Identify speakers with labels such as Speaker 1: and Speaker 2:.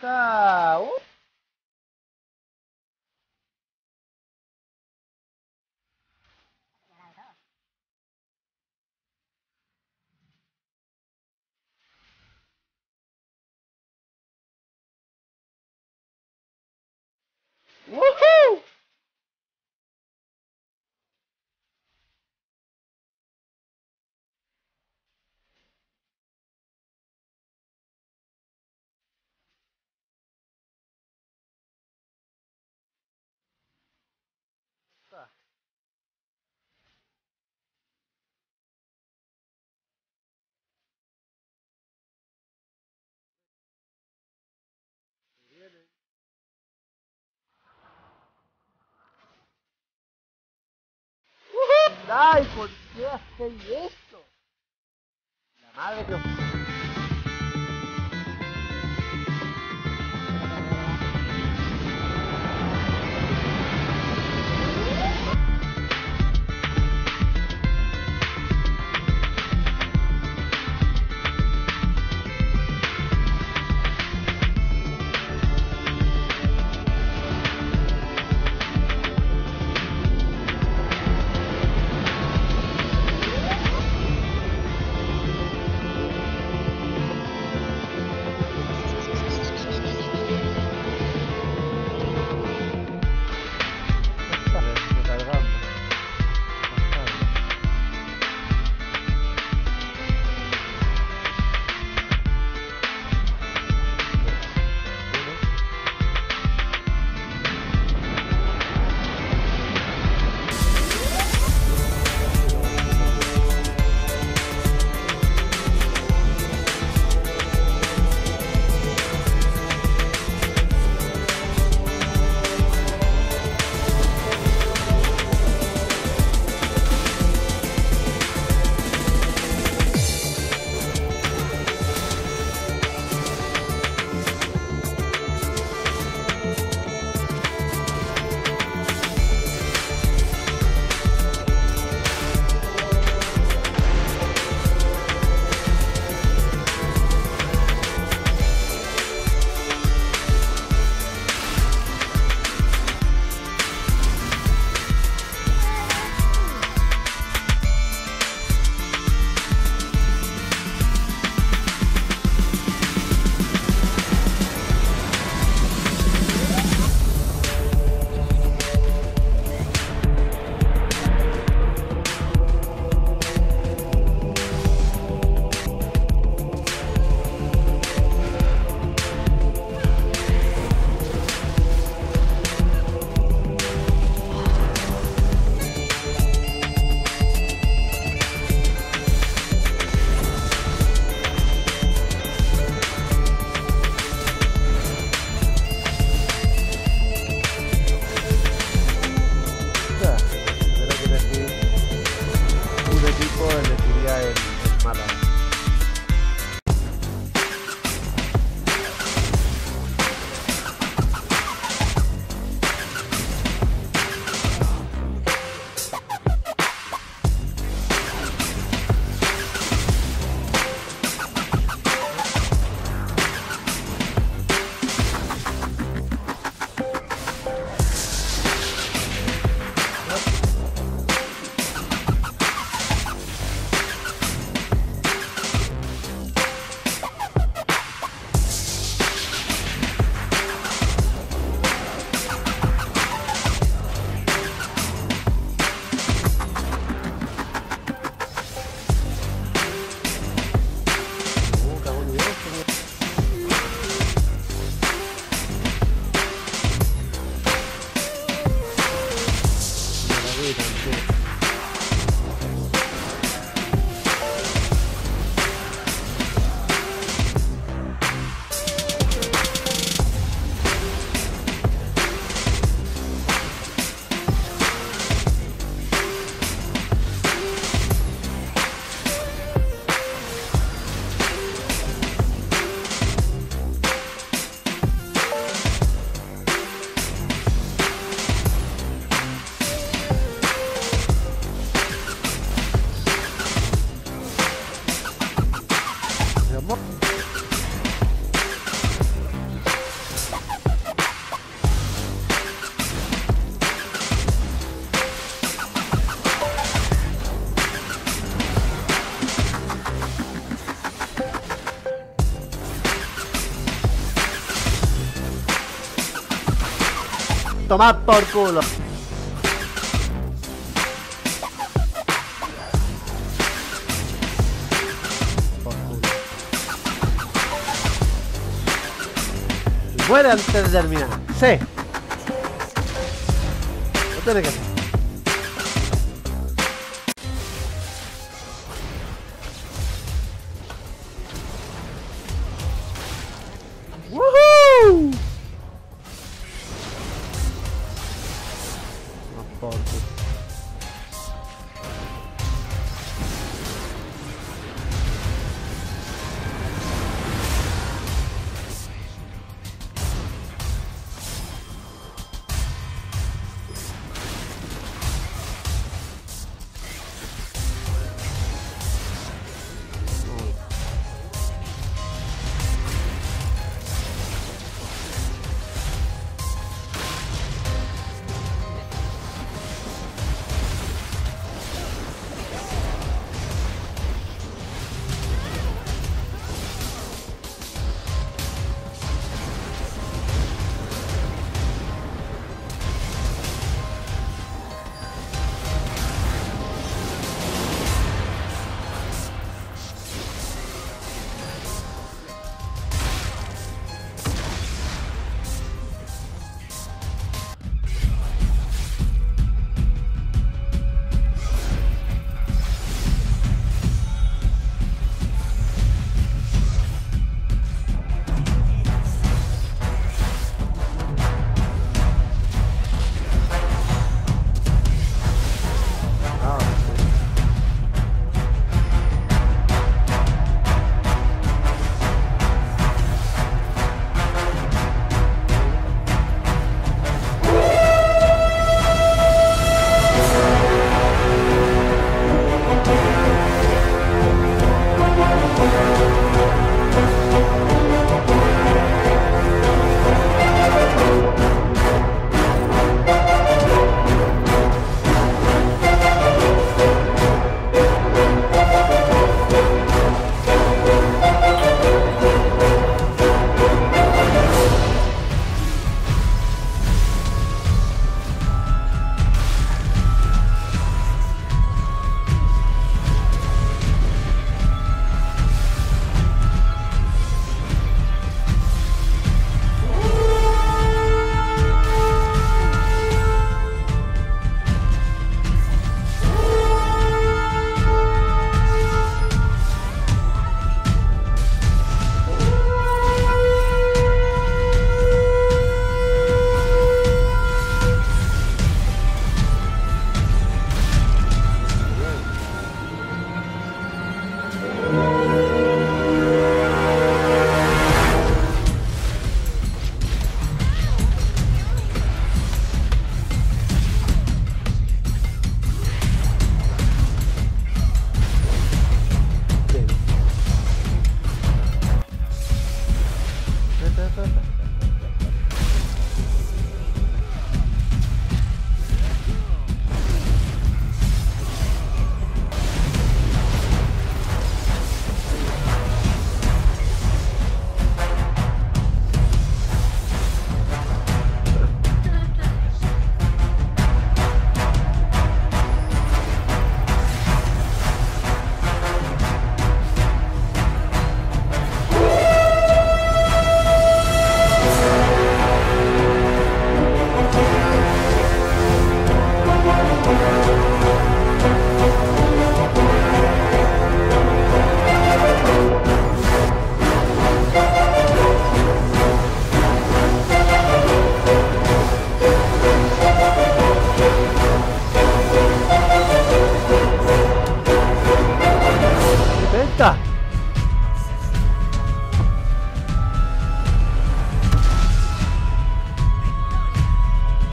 Speaker 1: tá. ¿Por qué hacéis esto? La madre que os... culo. Por culo. Muere antes de terminar. Sí. No tiene que ser.